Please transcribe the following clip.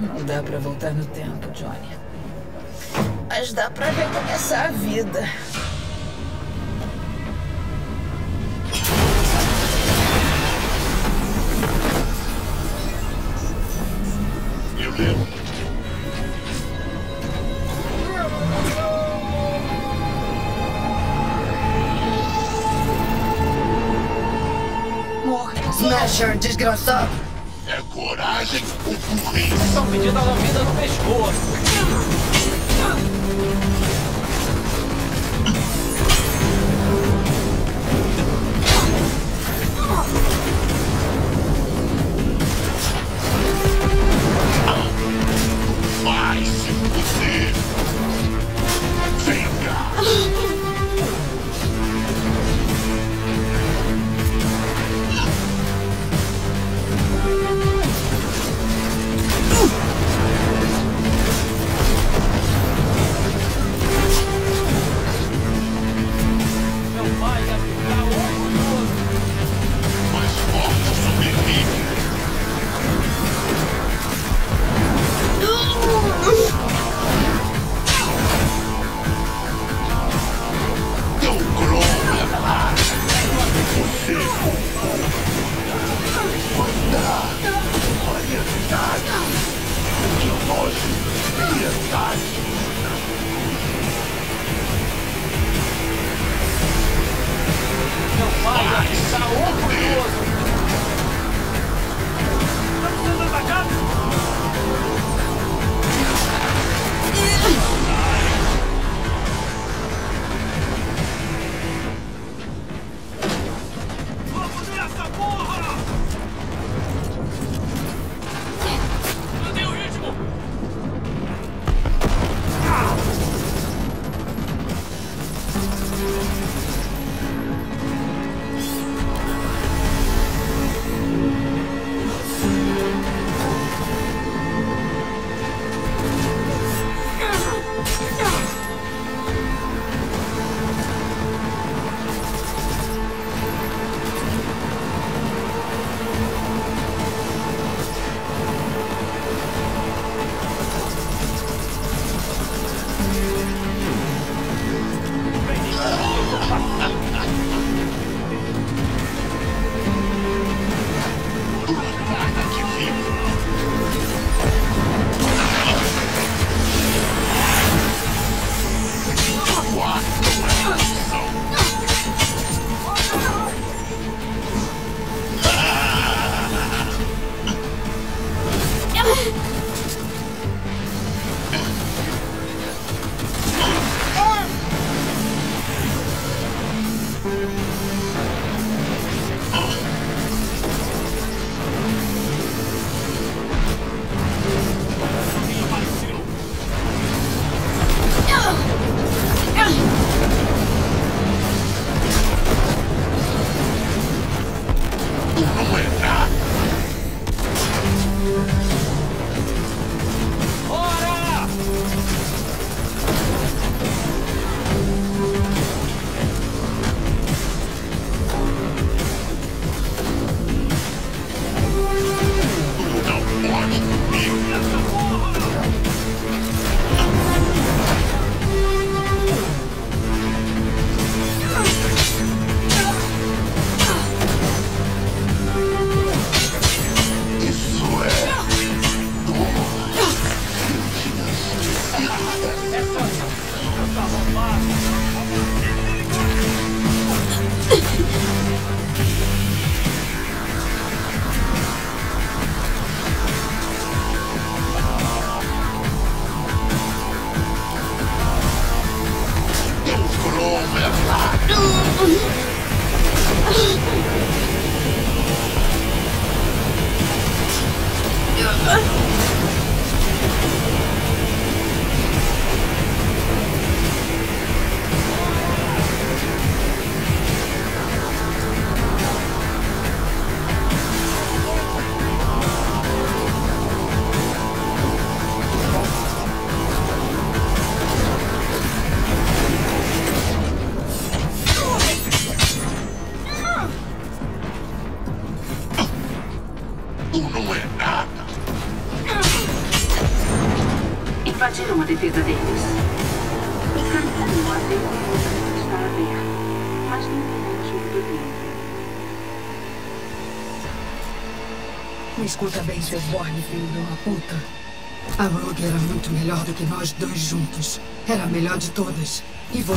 Não dá pra voltar no tempo, Johnny. Mas dá pra recomeçar a vida. Slasher desgraçado! É coragem ou burrice? Essa medida a vida no pescoço! Yeah. não é nada. Invadiram a defesa deles. O caminho até o mundo está aberto, mas ninguém ajuda dentro. Me escuta bem, seu borne, filho de uma puta. A Rogue era muito melhor do que nós dois juntos. Era a melhor de todas. E vou...